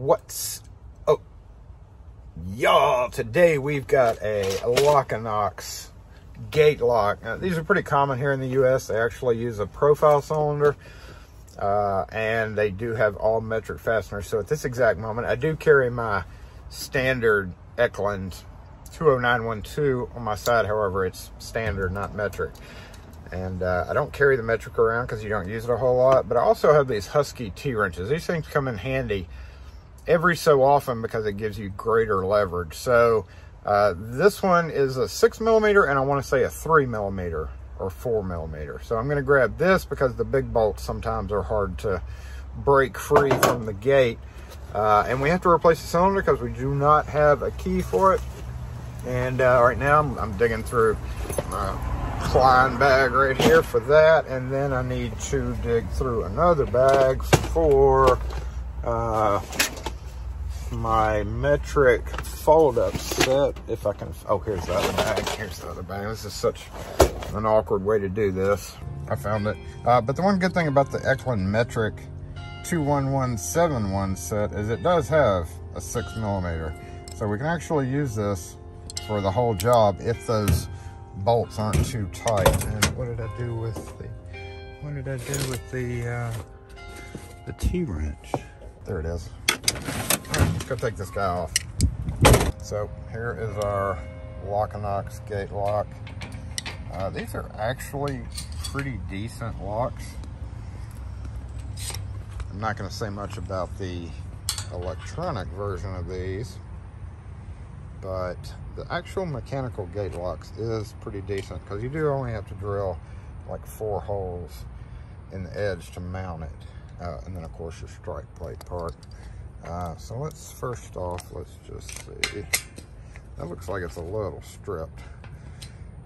What's oh y'all? Today we've got a Locinox gate lock. Now, these are pretty common here in the U.S. They actually use a profile cylinder, uh, and they do have all metric fasteners. So at this exact moment, I do carry my standard Eklind 20912 on my side. However, it's standard, not metric. And uh, I don't carry the metric around because you don't use it a whole lot. But I also have these Husky T-wrenches. These things come in handy every so often because it gives you greater leverage. So uh, this one is a six millimeter and I want to say a three millimeter or four millimeter. So I'm going to grab this because the big bolts sometimes are hard to break free from the gate. Uh, and we have to replace the cylinder because we do not have a key for it. And uh, right now I'm, I'm digging through my Klein bag right here for that. And then I need to dig through another bag for uh, my metric fold up set. If I can, oh, here's the other bag. Here's the other bag. This is such an awkward way to do this. I found it. Uh, but the one good thing about the Eklind metric 21171 set is it does have a six millimeter. So we can actually use this for the whole job if those bolts aren't too tight. And what did I do with the, what did I do with the, uh, the T-wrench? There it is. Go take this guy off. So here is our Locinox gate lock. Uh, these are actually pretty decent locks. I'm not going to say much about the electronic version of these, but the actual mechanical gate locks is pretty decent because you do only have to drill like four holes in the edge to mount it. Uh, and then of course your strike plate part. Uh, so let's first off, let's just see. That looks like it's a little stripped.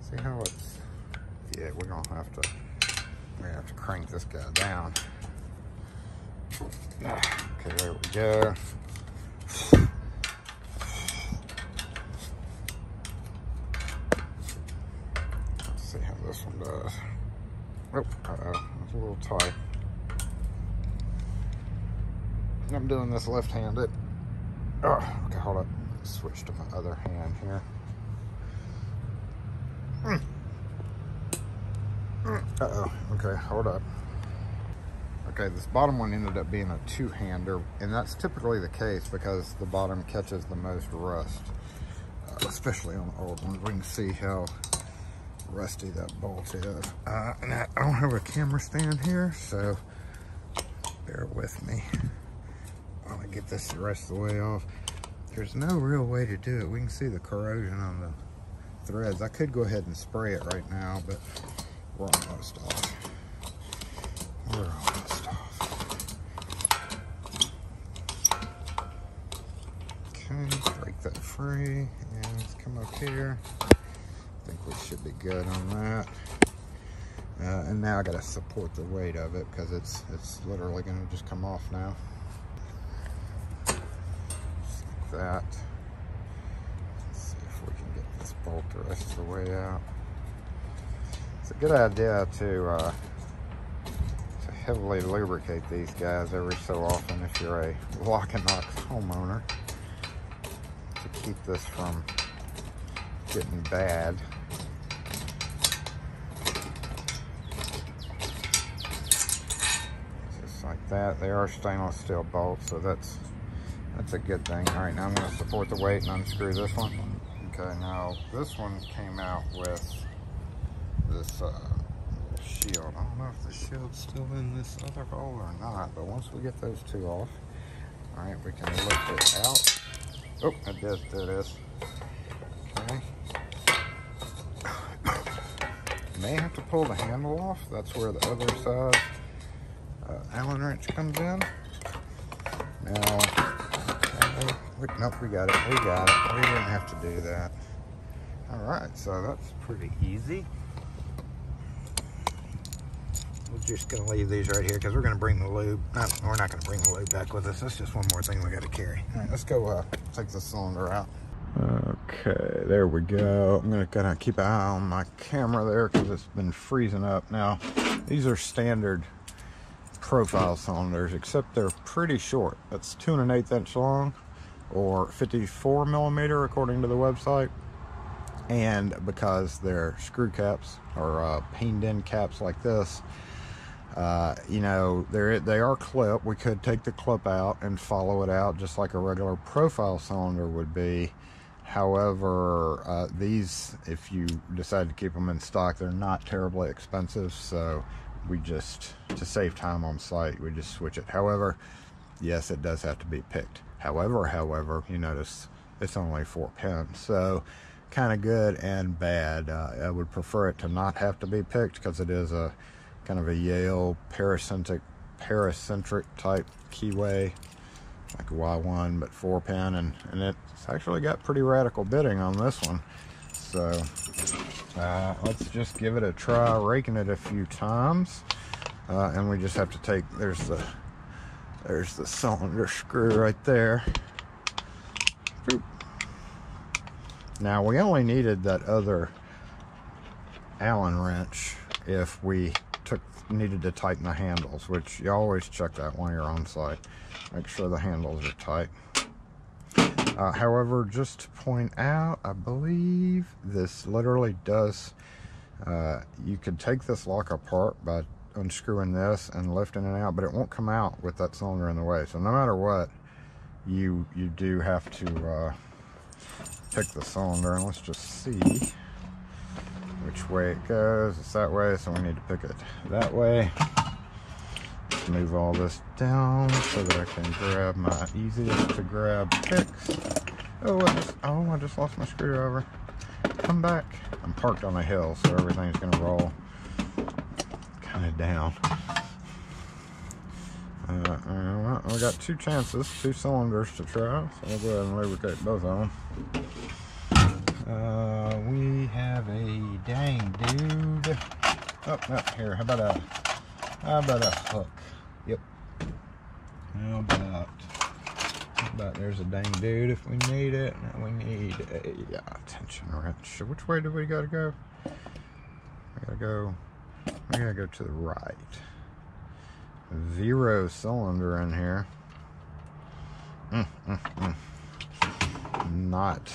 See how it's, yeah, we're gonna have to, gonna have to crank this guy down. Okay, there we go. Let's see how this one does. Oh, uh-oh, it's a little tight. I'm doing this left-handed. Oh, okay, hold up. Switch to my other hand here. Mm. Mm. Uh-oh, okay, hold up. Okay, this bottom one ended up being a two-hander, and that's typically the case because the bottom catches the most rust, uh, especially on the old ones. We can see how rusty that bolt is. Uh, and I don't have a camera stand here, so bear with me while I get this the rest of the way off. There's no real way to do it. We can see the corrosion on the threads. I could go ahead and spray it right now, but we're almost off. We're almost off. Okay, break that free and let's come up here. I think we should be good on that. Uh, and now I gotta support the weight of it because it's it's literally gonna just come off now. That. Let's see if we can get this bolt the rest of the way out. It's a good idea to uh, to heavily lubricate these guys every so often if you're a Locinox homeowner to keep this from getting bad. Just like that. They are stainless steel bolts, so that's that's a good thing. All right, now I'm going to support the weight and unscrew this one. Okay, now this one came out with this uh, shield. I don't know if the shield's still in this other hole or not, but once we get those two off, all right, we can lift it out. Oh, I did. There it is. Okay. May have to pull the handle off. That's where the other side uh, Allen wrench comes in. Now, okay, nope, we got it. We got it. We didn't have to do that. All right, so that's pretty easy. We're just gonna leave these right here because we're gonna bring the lube. Not, we're not gonna bring the lube back with us. That's just one more thing we gotta carry. All right, let's go uh, take the cylinder out. Okay, there we go. I'm gonna kind of keep an eye on my camera there because it's been freezing up. Now, these are standard profile cylinders, except they're pretty short. That's two and an eighth inch long or 54 millimeter according to the website. And because they're screw caps or uh, paned in caps like this, uh, you know, they're, they are clip. We could take the clip out and follow it out just like a regular profile cylinder would be. However, uh, these, if you decide to keep them in stock, they're not terribly expensive. So we just, to save time on site, we just switch it. However, yes, it does have to be picked. However, however, you notice it's only four pins. So kind of good and bad. Uh, I would prefer it to not have to be picked because it is a kind of a Yale paracentric, paracentric type keyway, like a Y1, but four pin, and, and it's actually got pretty radical bidding on this one. So uh, let's just give it a try, raking it a few times. Uh, and we just have to take, there's the, there's the cylinder screw right there. Boop. Now we only needed that other Allen wrench if we took needed to tighten the handles, which you always check that when you're on site. Make sure the handles are tight. Uh, however, just to point out, I believe this literally does, uh, you could take this lock apart by unscrewing this and lifting it out, but it won't come out with that cylinder in the way. So no matter what, you you do have to uh, pick the cylinder, and let's just see which way it goes. It's that way, so we need to pick it that way. Let's move all this down so that I can grab my easiest to grab picks. Oh, I just, oh, I just lost my screwdriver. Come back. I'm parked on a hill, so everything's gonna roll kind down. Uh, uh, we got two chances, two cylinders to try, so I'll go ahead and lubricate both of them. Uh, we have a dang dude. Oh, no, here, how about a, how about a hook? Yep. How about, how about there's a dang dude if we need it. Now we need a yeah, tension wrench. Which way do we gotta go? We gotta go, we gotta go to the right. Zero cylinder in here. Mm, mm, mm. Not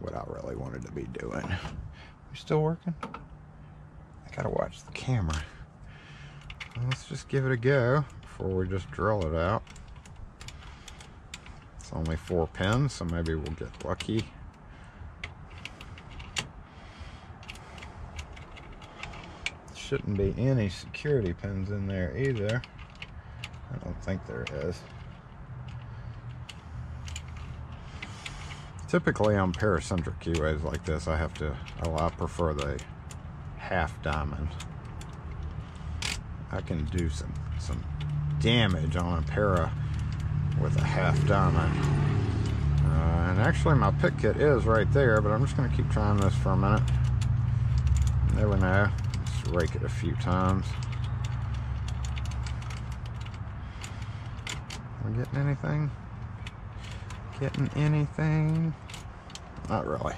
what I really wanted to be doing. We still working? I gotta watch the camera. Let's just give it a go before we just drill it out. It's only four pins, so maybe we'll get lucky. Shouldn't be any security pins in there either. I don't think there is. Typically on paracentric keyways like this, I have to, oh, I prefer the half diamond. I can do some, some damage on a para with a half diamond. Uh, and actually my pick kit is right there, but I'm just gonna keep trying this for a minute. Never know, just rake it a few times. Are we getting anything? Getting anything? Not really.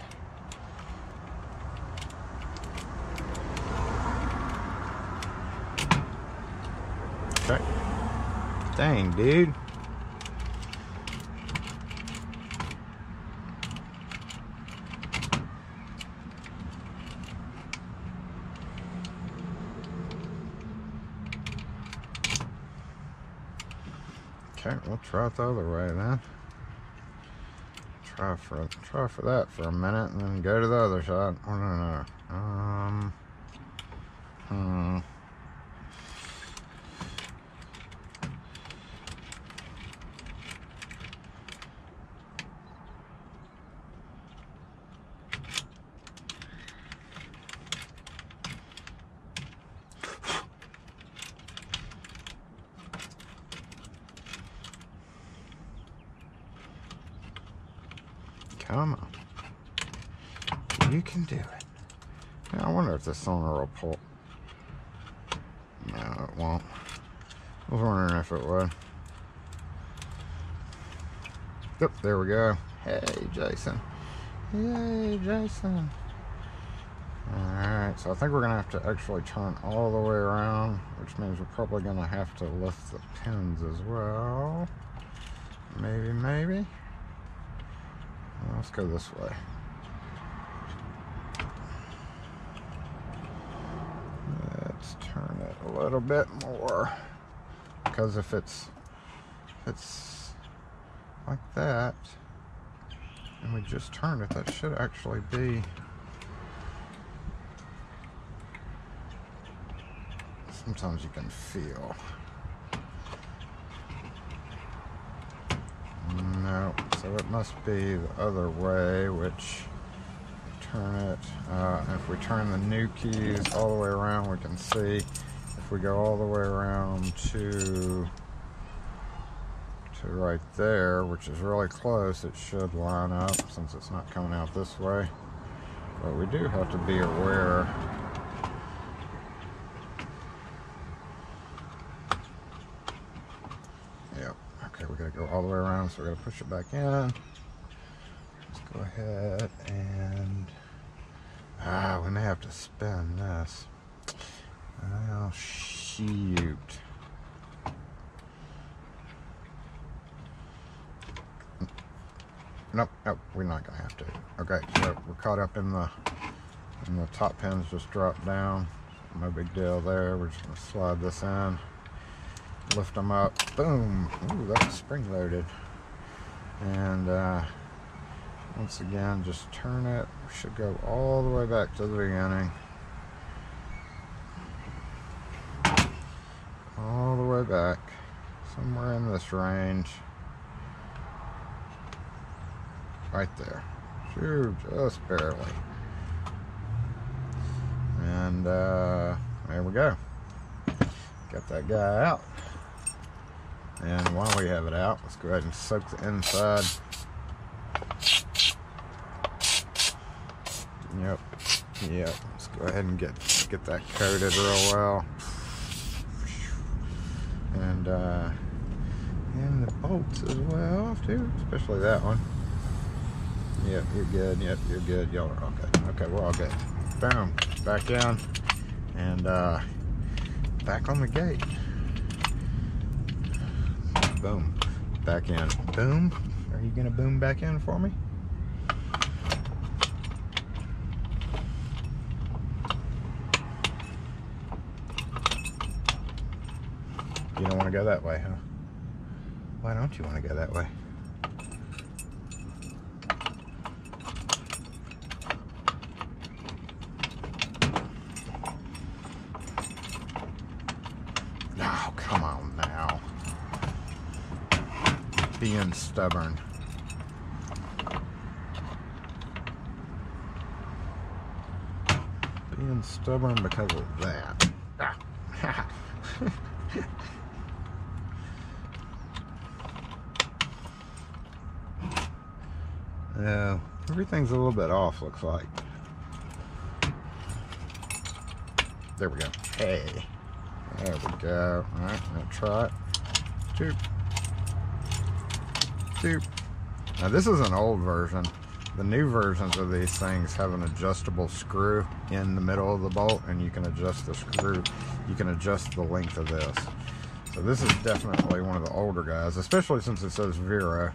Okay. Dang, dude. Try it the other way then try for try for that for a minute and then go to the other side. I don't know. Um, hmm. Come on. You can do it. I wonder if the cylinder will pull. No, it won't. I was wondering if it would. Yep, there we go. Hey, Jason. Hey, Jason. Alright, so I think we're going to have to actually turn all the way around, which means we're probably going to have to lift the pins as well. Maybe, maybe. Let's go this way. Let's turn it a little bit more. Because if it's, if it's like that, and we just turn it, that should actually be sometimes you can feel. No, so it must be the other way, which turn it, uh, if we turn the new keys all the way around, we can see if we go all the way around to to right there, which is really close, it should line up since it's not coming out this way. But we do have to be aware go all the way around, so we're gonna push it back in. Let's go ahead and, ah, we may have to spin this. Oh, shoot. Nope, nope, we're not gonna have to. Okay, so we're caught up in the, and the top pins just dropped down. No big deal there. We're just gonna slide this in lift them up. Boom. Ooh, that's spring loaded. And uh, once again, just turn it. We should go all the way back to the beginning. All the way back. Somewhere in this range. Right there. Shoot, just barely. And uh, there we go. Got that guy out. And while we have it out, let's go ahead and soak the inside. Yep, yep. Let's go ahead and get get that coated real well. And uh, and the bolts as well too, especially that one. Yep, you're good. Yep, you're good. Y'all are okay. Okay, we're all good. Boom, back down and uh, back on the gate. Boom. Back in. Boom. Are you to boom back in for me? You don't want to go that way, huh? Why don't you want to go that way? being stubborn. Being stubborn because of that. Ah. yeah, everything's a little bit off, looks like. There we go. Hey. There we go. All right, now try it. Two. Now this is an old version. The new versions of these things have an adjustable screw in the middle of the bolt and you can adjust the screw, you can adjust the length of this. So this is definitely one of the older guys, especially since it says Vero.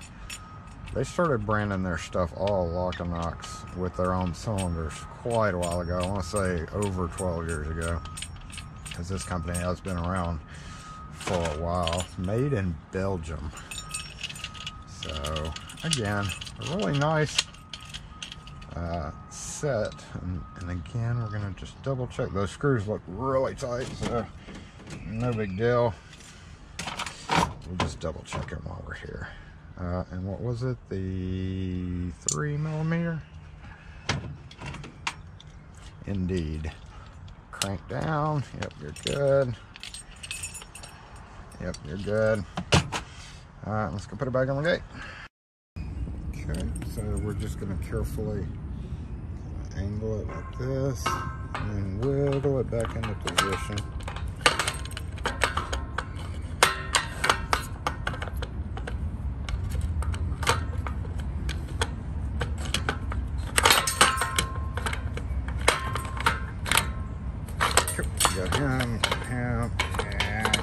They started branding their stuff all Lock and Locinox with their own cylinders quite a while ago. I want to say over 12 years ago. Because this company has been around for a while. Made in Belgium. So again, a really nice uh, set. And, and, again, we're gonna just double check. Those screws look really tight, so no big deal. We'll just double check them while we're here. Uh, and what was it? The three millimeter? Indeed. Crank down. Yep, you're good. Yep, you're good. All right, let's go put it back on the gate. Okay, so we're just gonna carefully angle it like this and whittle it back into position.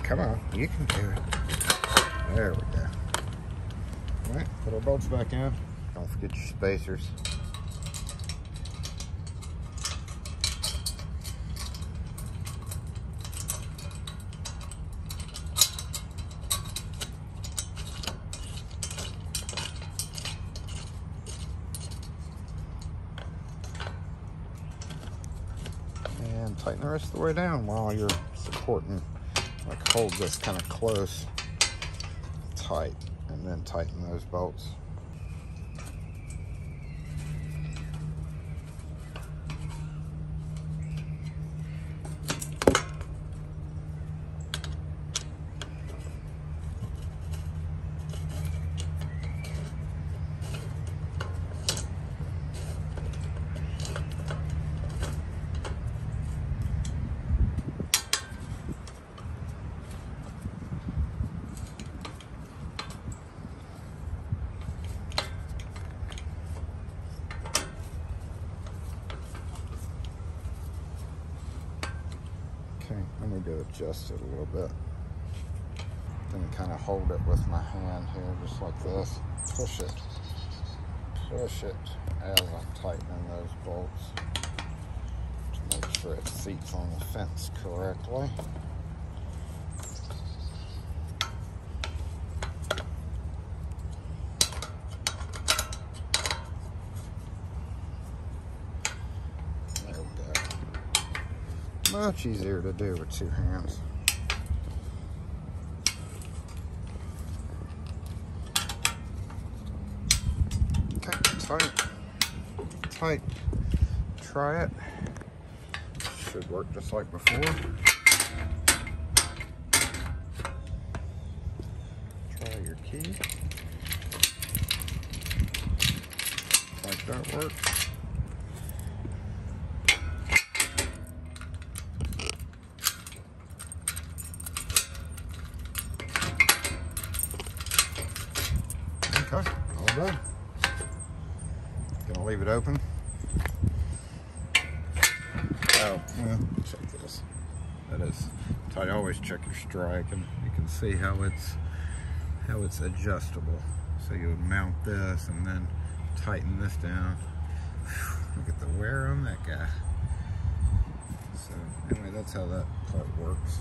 Come on, you can do it. There we go. All right, put our bolts back in. Don't forget your spacers. and tighten the rest of the way down while you're supporting like hold this kind of close tight and then tighten those bolts Me go adjust it a little bit. Then kind of hold it with my hand here, just like this. Push it, push it as I'm tightening those bolts to make sure it seats on the fence correctly. There we go. Much easier to do with two hands. Okay, tight. Tight. Try it. Should work just like before. Try your key. Like that works. Okay, all done. Gonna leave it open. Oh, well, check this. That is tight. Always check your strike, and you can see how it's how it's adjustable. So you would mount this and then tighten this down. Look at the wear on that guy. So anyway, that's how that part works.